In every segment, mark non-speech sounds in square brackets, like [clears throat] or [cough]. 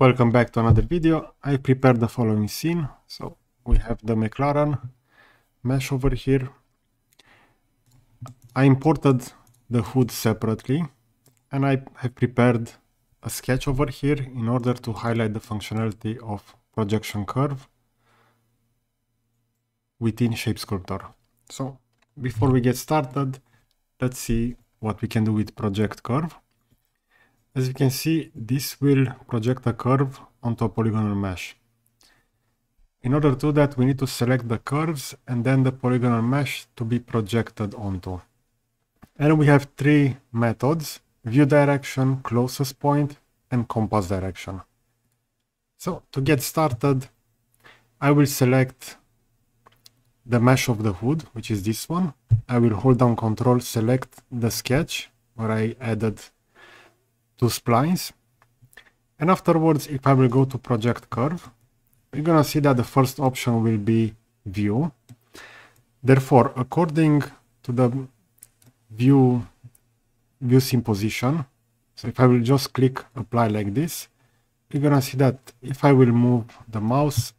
Welcome back to another video. I prepared the following scene. So we have the McLaren mesh over here. I imported the hood separately and I have prepared a sketch over here in order to highlight the functionality of projection curve within Shape Sculptor. So before we get started, let's see what we can do with project curve. As you can see, this will project a curve onto a polygonal mesh. In order to do that, we need to select the curves and then the polygonal mesh to be projected onto. And we have three methods, view direction, closest point, and compass direction. So to get started, I will select the mesh of the hood, which is this one. I will hold down control, select the sketch where I added two splines. And afterwards, if I will go to project curve, we're gonna see that the first option will be view. Therefore, according to the view, view scene position, so if I will just click apply like this, you're gonna see that if I will move the mouse,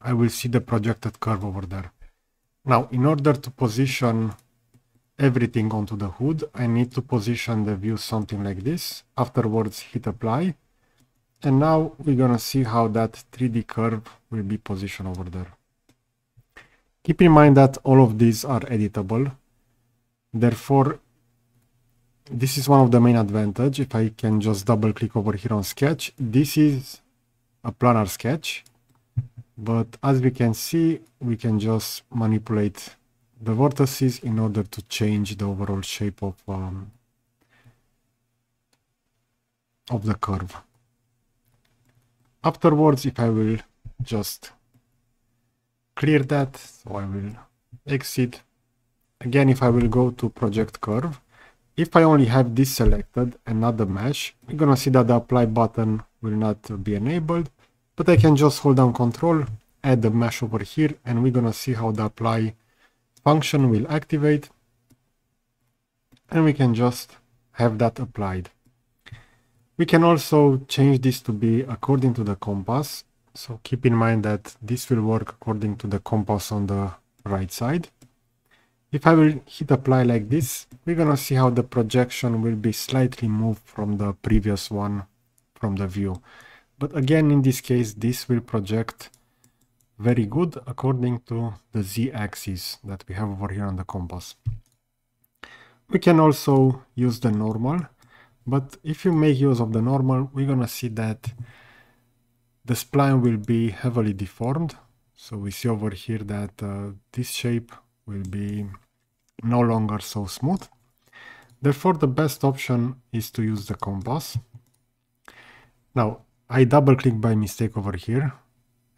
I will see the projected curve over there. Now, in order to position everything onto the hood, I need to position the view something like this. Afterwards, hit apply. And now we're gonna see how that 3D curve will be positioned over there. Keep in mind that all of these are editable. Therefore, this is one of the main advantage. If I can just double click over here on sketch, this is a planar sketch. But as we can see, we can just manipulate the vertices in order to change the overall shape of um, of the curve. Afterwards, if I will just clear that, so I will exit. Again, if I will go to project curve, if I only have this selected and not the mesh, you're gonna see that the apply button will not be enabled, but I can just hold down control, add the mesh over here, and we're gonna see how the apply function will activate and we can just have that applied. We can also change this to be according to the compass. So keep in mind that this will work according to the compass on the right side. If I will hit apply like this, we're gonna see how the projection will be slightly moved from the previous one from the view. But again, in this case, this will project very good according to the z-axis that we have over here on the compass. We can also use the normal, but if you make use of the normal, we're gonna see that the spline will be heavily deformed. So we see over here that uh, this shape will be no longer so smooth. Therefore, the best option is to use the compass. Now, I double click by mistake over here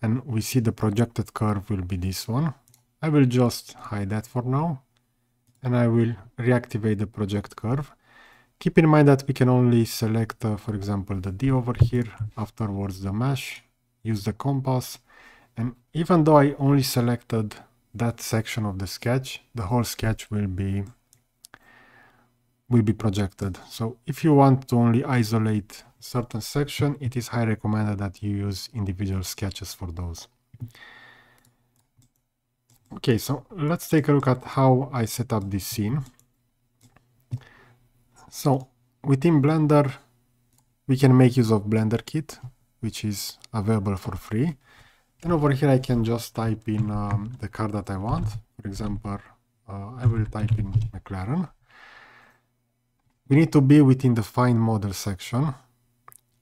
and we see the projected curve will be this one. I will just hide that for now and I will reactivate the project curve. Keep in mind that we can only select, uh, for example, the D over here, afterwards the mesh, use the compass, and even though I only selected that section of the sketch, the whole sketch will be will be projected. So if you want to only isolate certain section, it is highly recommended that you use individual sketches for those. Okay, so let's take a look at how I set up this scene. So within Blender, we can make use of Blender Kit, which is available for free. And over here, I can just type in um, the car that I want. For example, uh, I will type in McLaren. We need to be within the Find Model section.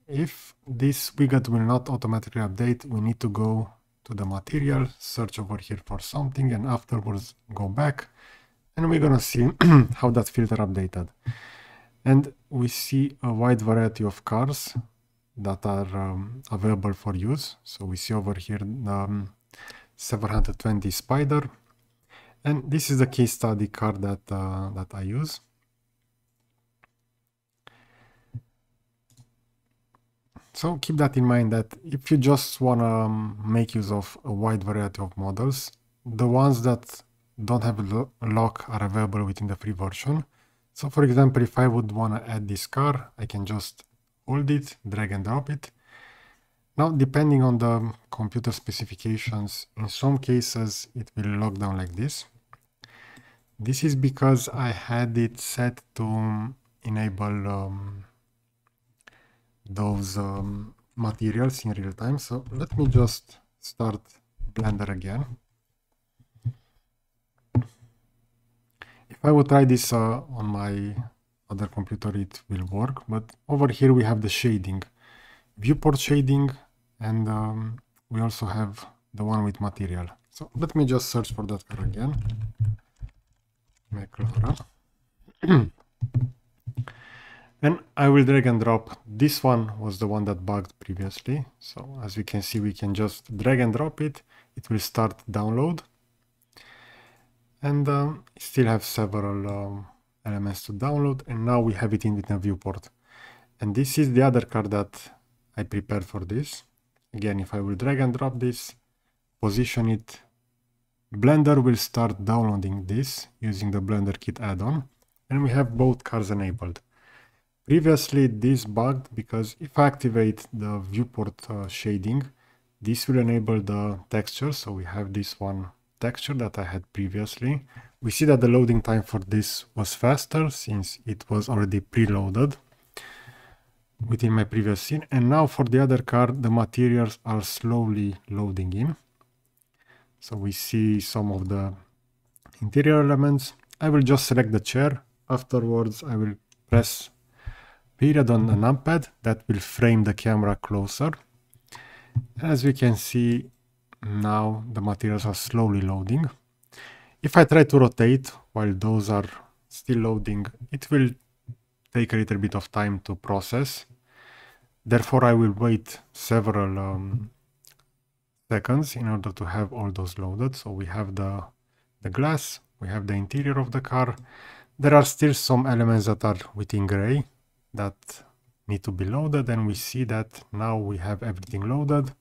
If this widget will not automatically update, we need to go to the material, search over here for something, and afterwards go back. And we're gonna see [clears throat] how that filter updated. And we see a wide variety of cars that are um, available for use. So we see over here the um, 720 Spider. And this is the case study car that, uh, that I use. So keep that in mind that if you just want to um, make use of a wide variety of models, the ones that don't have a lock are available within the free version. So for example, if I would want to add this car, I can just hold it, drag and drop it. Now, depending on the computer specifications, in some cases it will lock down like this. This is because I had it set to enable um, those um, materials in real time. So let me just start Blender again. If I would try this uh, on my other computer, it will work. But over here we have the shading, viewport shading, and um, we also have the one with material. So let me just search for that again. McLaren. [clears throat] and I will drag and drop. This one was the one that bugged previously. So as we can see, we can just drag and drop it. It will start download. And um, still have several um, elements to download. And now we have it in the viewport. And this is the other card that I prepared for this. Again, if I will drag and drop this, position it, Blender will start downloading this using the Blender Kit add-on, and we have both cars enabled. Previously, this bugged because if I activate the viewport uh, shading, this will enable the texture. So we have this one texture that I had previously. We see that the loading time for this was faster since it was already preloaded within my previous scene. And now for the other car, the materials are slowly loading in. So we see some of the interior elements. I will just select the chair. Afterwards, I will press period on the numpad that will frame the camera closer. As we can see, now the materials are slowly loading. If I try to rotate while those are still loading, it will take a little bit of time to process. Therefore, I will wait several um, seconds in order to have all those loaded. So we have the, the glass, we have the interior of the car. There are still some elements that are within gray that need to be loaded and we see that now we have everything loaded.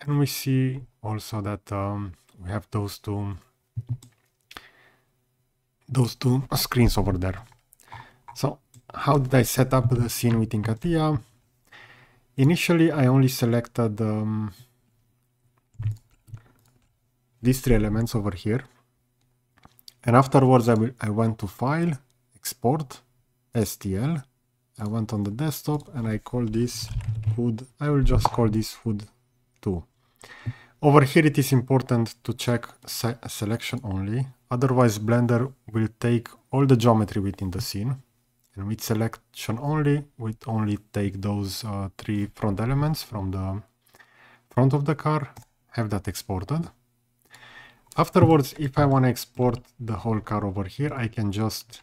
And we see also that um, we have those two those two screens over there. So how did I set up the scene within CATIA? Initially, I only selected um, these three elements over here. And afterwards, I, will, I went to File, Export, STL. I went on the desktop and I call this hood. I will just call this hood 2. Over here, it is important to check se selection only. Otherwise, Blender will take all the geometry within the scene. And with selection only, we only take those uh, three front elements from the front of the car, have that exported. Afterwards, if I want to export the whole car over here, I can just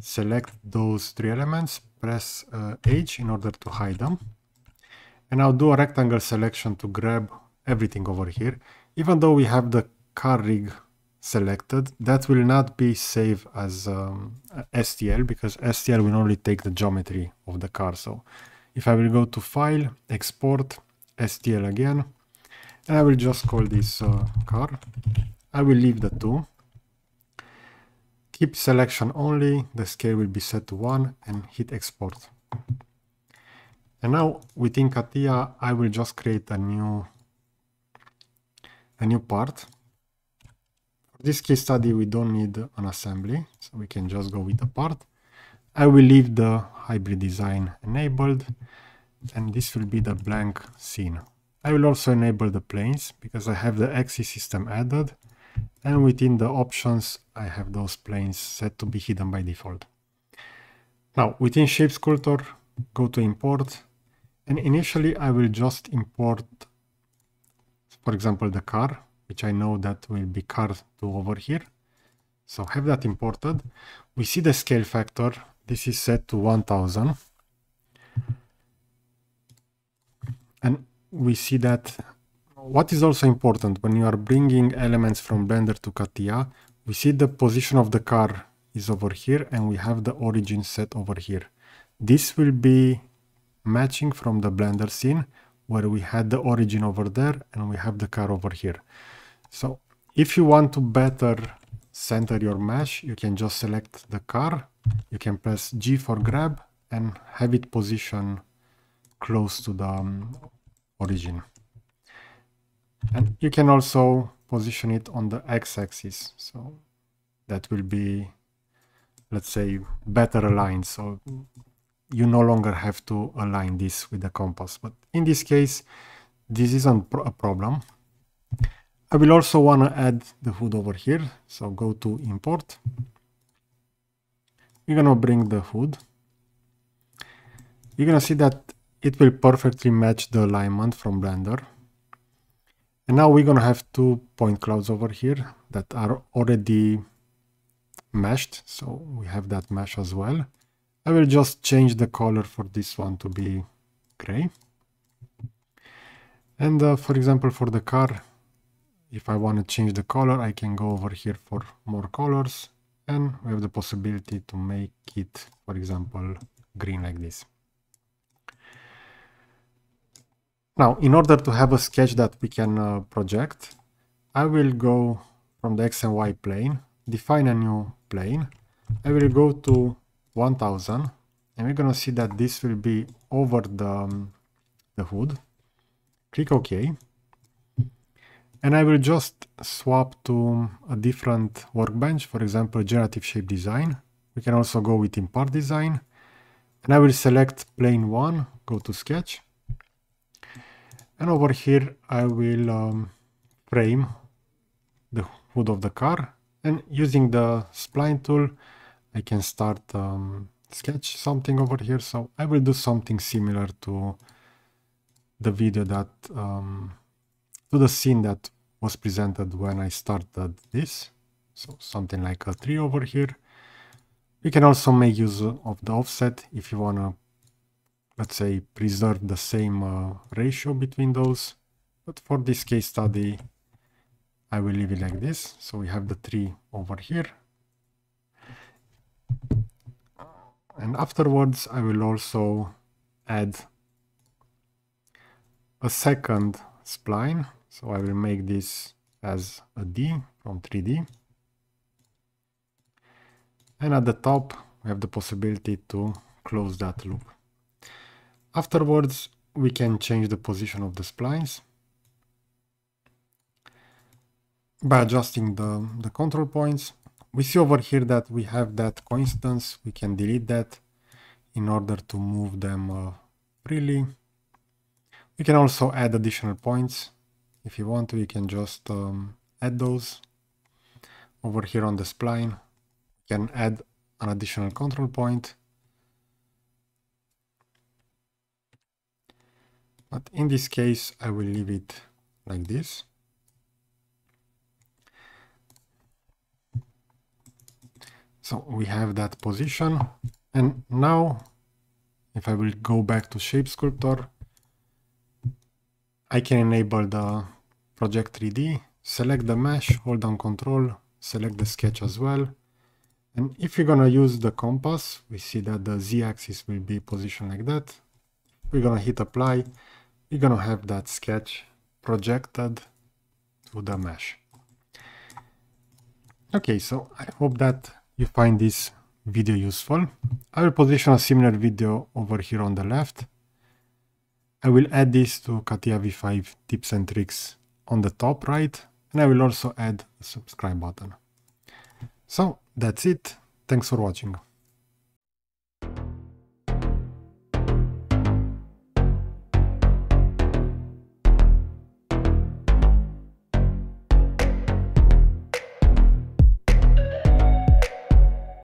select those three elements, press uh, H in order to hide them. And I'll do a rectangle selection to grab everything over here. Even though we have the car rig selected, that will not be saved as um, STL because STL will only take the geometry of the car. So if I will go to File, Export, STL again, and I will just call this uh, car. I will leave the 2. Keep selection only, the scale will be set to 1 and hit export. And now within CATIA, I will just create a new a new part. For this case study, we don't need an assembly, so we can just go with the part. I will leave the hybrid design enabled, and this will be the blank scene. I will also enable the planes because I have the axis system added and within the options I have those planes set to be hidden by default. Now within Shape Sculptor go to import and initially I will just import for example the car which I know that will be car 2 over here. So have that imported. We see the scale factor. This is set to 1000. And we see that what is also important when you are bringing elements from Blender to CATIA, we see the position of the car is over here and we have the origin set over here. This will be matching from the Blender scene where we had the origin over there and we have the car over here. So if you want to better center your mesh, you can just select the car, you can press G for grab and have it position close to the um, origin. And you can also position it on the x-axis. So that will be, let's say, better aligned. So you no longer have to align this with the compass. But in this case, this isn't a problem. I will also want to add the hood over here. So go to import. We're going to bring the hood. You're going to see that it will perfectly match the alignment from Blender. And now we're going to have two point clouds over here that are already meshed. So we have that mesh as well. I will just change the color for this one to be gray. And uh, for example, for the car, if I want to change the color, I can go over here for more colors and we have the possibility to make it, for example, green like this. Now, in order to have a sketch that we can uh, project, I will go from the X and Y plane, define a new plane. I will go to 1000 and we're going to see that this will be over the, um, the hood. Click OK. And I will just swap to a different workbench, for example, generative shape design. We can also go with impart design. And I will select plane 1, go to sketch and over here I will um, frame the hood of the car. And using the spline tool I can start um, sketch something over here. So I will do something similar to the video that um, to the scene that was presented when I started this. So something like a tree over here. We can also make use of the offset if you want to let's say, preserve the same uh, ratio between those. But for this case study, I will leave it like this. So we have the tree over here. And afterwards, I will also add a second spline. So I will make this as a D from 3D. And at the top, we have the possibility to close that loop. Afterwards, we can change the position of the splines by adjusting the, the control points. We see over here that we have that coincidence. We can delete that in order to move them uh, freely. We can also add additional points. If you want to, you can just um, add those. Over here on the spline, can add an additional control point But in this case, I will leave it like this. So we have that position. And now, if I will go back to Shape Sculptor, I can enable the Project 3D, select the mesh, hold down Control, select the sketch as well. And if you're gonna use the compass, we see that the z-axis will be positioned like that. We're gonna hit apply you're gonna have that sketch projected to the mesh. Okay, so I hope that you find this video useful. I will position a similar video over here on the left. I will add this to CATIA V5 tips and tricks on the top right, and I will also add a subscribe button. So that's it. Thanks for watching.